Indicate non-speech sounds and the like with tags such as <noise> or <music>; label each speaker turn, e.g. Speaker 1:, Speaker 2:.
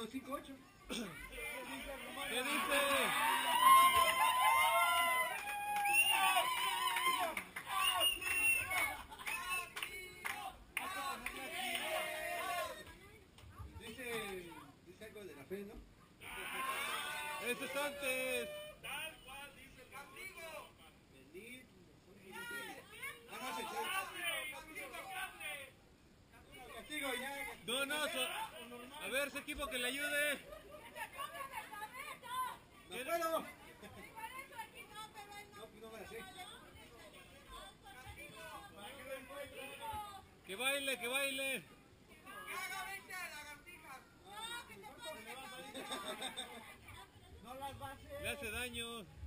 Speaker 1: Romanos <coughs> 5.8.
Speaker 2: ¿Qué dice?
Speaker 1: Dice, dice algo de la fe, ¿no?
Speaker 2: Eso es antes. Tal cual dice el
Speaker 3: castigo.
Speaker 1: No, no,
Speaker 2: so ver ese equipo que le ayude. No puedo. No, no. Que baile, que baile. Que haga 20
Speaker 3: lagartijas.
Speaker 1: No las va a hacer.
Speaker 2: Le hace daño.